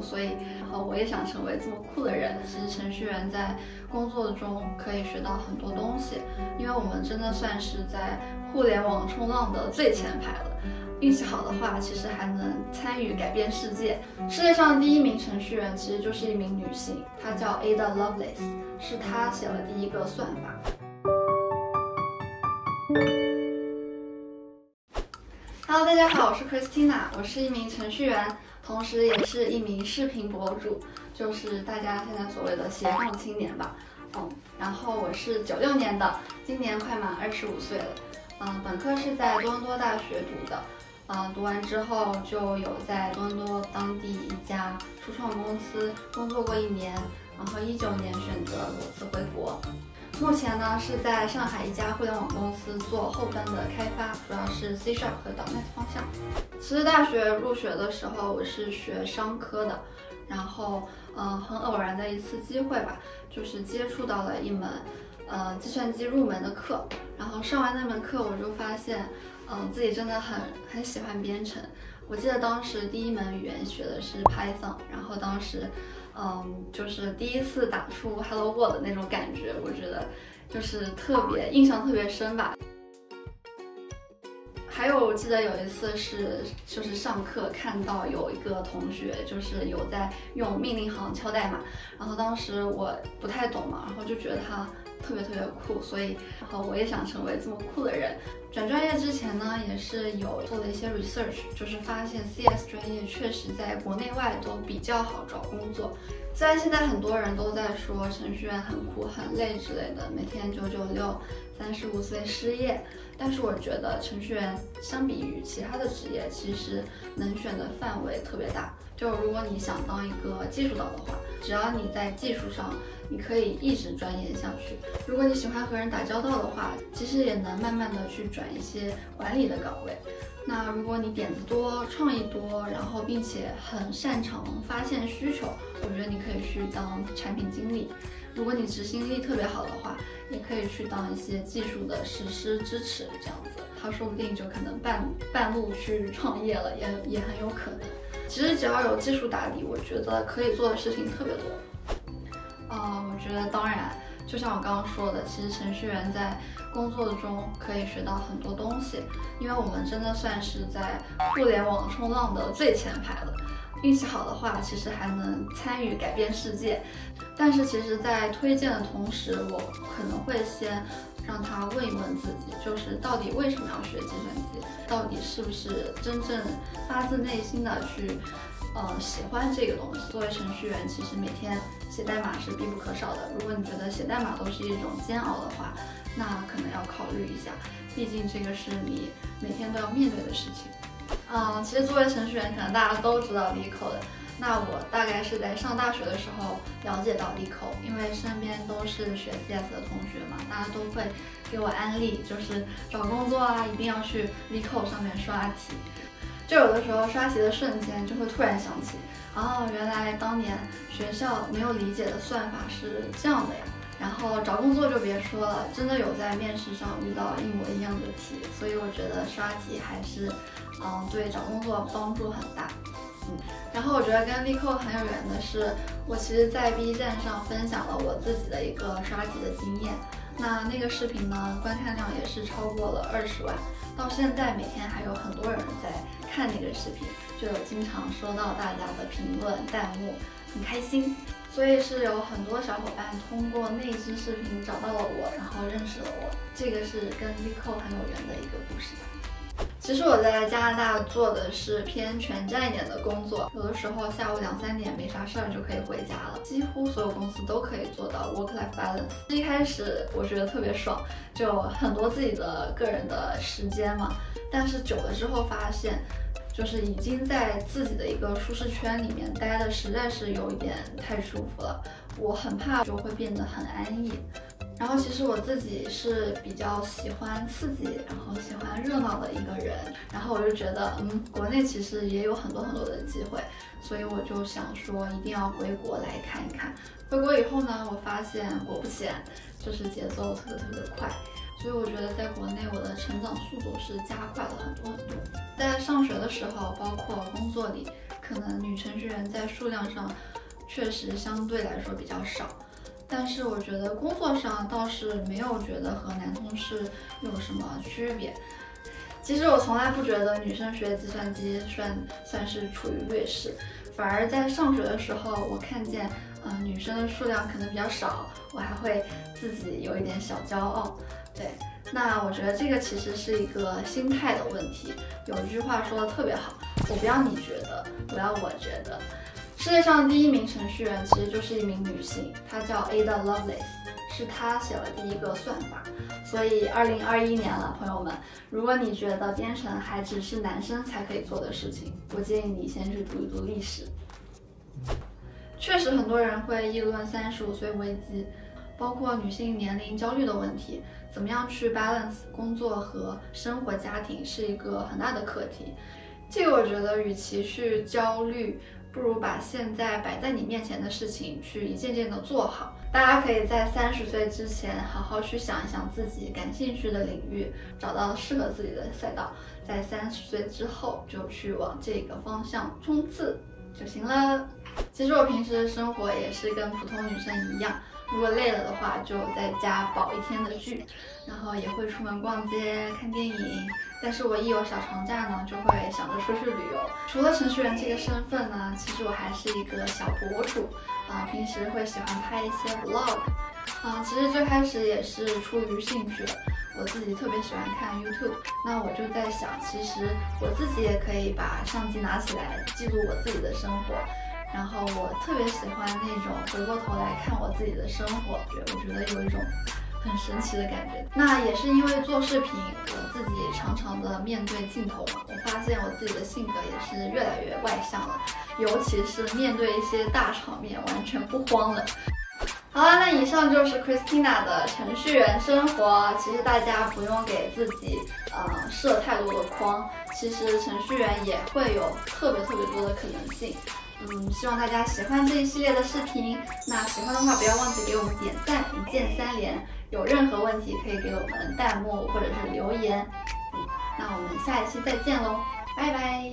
所以然后我也想成为这么酷的人。其实程序员在工作中可以学到很多东西，因为我们真的算是在互联网冲浪的最前排了。运气好的话，其实还能参与改变世界。世界上第一名程序员其实就是一名女性，她叫 Ada Lovelace，是她写了第一个算法。Hello，大家好，我是 Christina，我是一名程序员，同时也是一名视频博主，就是大家现在所谓的斜杠青年吧。嗯，然后我是九六年的，今年快满二十五岁了。嗯，本科是在多伦多大学读的。嗯，读完之后就有在多伦多当地一家初创公司工作过一年，然后一九年选择裸辞回国。目前呢是在上海一家互联网公司做后端的开发，主要是 C Sharp 和 .NET 方向。其实大学入学的时候我是学商科的，然后嗯很偶然的一次机会吧，就是接触到了一门呃计算机入门的课，然后上完那门课我就发现。嗯，自己真的很很喜欢编程。我记得当时第一门语言学的是 Python，然后当时，嗯，就是第一次打出 Hello World 的那种感觉，我觉得就是特别印象特别深吧。还有我记得有一次是就是上课看到有一个同学就是有在用命令行敲代码，然后当时我不太懂嘛，然后就觉得他。特别特别酷，所以然后我也想成为这么酷的人。转专业之前呢，也是有做了一些 research，就是发现 CS 专业确实在国内外都比较好找工作。虽然现在很多人都在说程序员很苦很累之类的，每天九九六，三十五岁失业，但是我觉得程序员相比于其他的职业，其实能选的范围特别大。就如果你想当一个技术导的话，只要你在技术上。你可以一直钻研下去。如果你喜欢和人打交道的话，其实也能慢慢的去转一些管理的岗位。那如果你点子多、创意多，然后并且很擅长发现需求，我觉得你可以去当产品经理。如果你执行力特别好的话，也可以去当一些技术的实施支持这样子。他说不定就可能半半路去创业了，也也很有可能。其实只要有技术打底，我觉得可以做的事情特别多。啊，我觉得当然，就像我刚刚说的，其实程序员在工作中可以学到很多东西，因为我们真的算是在互联网冲浪的最前排了。运气好的话，其实还能参与改变世界。但是其实，在推荐的同时，我可能会先让他问一问自己，就是到底为什么要学计算机，到底是不是真正发自内心的去。呃，喜欢这个东西。作为程序员，其实每天写代码是必不可少的。如果你觉得写代码都是一种煎熬的话，那可能要考虑一下，毕竟这个是你每天都要面对的事情。嗯，其实作为程序员，可能大家都知道 LeetCode。那我大概是在上大学的时候了解到 VCO 因为身边都是学 CS 的同学嘛，大家都会给我安利，就是找工作啊，一定要去 VCO 上面刷题。就有的时候刷题的瞬间，就会突然想起，哦，原来当年学校没有理解的算法是这样的呀。然后找工作就别说了，真的有在面试上遇到一模一样的题，所以我觉得刷题还是，嗯，对找工作帮助很大。嗯，然后我觉得跟立扣很有缘的是，我其实，在 B 站上分享了我自己的一个刷题的经验。那那个视频呢，观看量也是超过了二十万，到现在每天还有很多人在看那个视频，就有经常收到大家的评论弹幕，很开心。所以是有很多小伙伴通过那支视频找到了我，然后认识了我，这个是跟 Vico 很有缘的一个故事。其实我在加拿大做的是偏全站一点的工作，有的时候下午两三点没啥事儿就可以回家了。几乎所有公司都可以做到 work-life balance。一开始我觉得特别爽，就很多自己的个人的时间嘛。但是久了之后发现，就是已经在自己的一个舒适圈里面待的实在是有一点太舒服了。我很怕就会变得很安逸。然后其实我自己是比较喜欢刺激，然后喜欢热闹的一个人。然后我就觉得，嗯，国内其实也有很多很多的机会，所以我就想说一定要回国来看一看。回国以后呢，我发现果不其然，就是节奏特别特别的快。所以我觉得在国内我的成长速度是加快了很多很多。在上学的时候，包括工作里，可能女程序员在数量上确实相对来说比较少。但是我觉得工作上倒是没有觉得和男同事有什么区别。其实我从来不觉得女生学计算机算算是处于劣势，反而在上学的时候，我看见，嗯，女生的数量可能比较少，我还会自己有一点小骄傲。对，那我觉得这个其实是一个心态的问题。有一句话说的特别好，我不要你觉得，我要我觉得。世界上第一名程序员其实就是一名女性，她叫 Ada Lovelace，是她写了第一个算法。所以二零二一年了，朋友们，如果你觉得编程还只是男生才可以做的事情，我建议你先去读一读历史。确实，很多人会议论三十五岁危机，包括女性年龄焦虑的问题，怎么样去 balance 工作和生活家庭是一个很大的课题。这个我觉得，与其去焦虑。不如把现在摆在你面前的事情去一件件的做好。大家可以在三十岁之前好好去想一想自己感兴趣的领域，找到适合自己的赛道，在三十岁之后就去往这个方向冲刺就行了。其实我平时的生活也是跟普通女生一样。如果累了的话，就在家煲一天的剧，然后也会出门逛街、看电影。但是我一有小长假呢，就会想着出去旅游。除了程序员这个身份呢，其实我还是一个小博主啊，平时会喜欢拍一些 vlog 啊。其实最开始也是出于兴趣，我自己特别喜欢看 YouTube，那我就在想，其实我自己也可以把相机拿起来记录我自己的生活。然后我特别喜欢那种回过头来看我自己的生活，我觉得有一种很神奇的感觉。那也是因为做视频，我自己常常的面对镜头嘛，我发现我自己的性格也是越来越外向了，尤其是面对一些大场面，完全不慌了。好了，那以上就是 Christina 的程序员生活。其实大家不用给自己呃设太多的框，其实程序员也会有特别特别多的可能性。嗯，希望大家喜欢这一系列的视频。那喜欢的话，不要忘记给我们点赞，一键三连。有任何问题可以给我们弹幕或者是留言。嗯，那我们下一期再见喽，拜拜。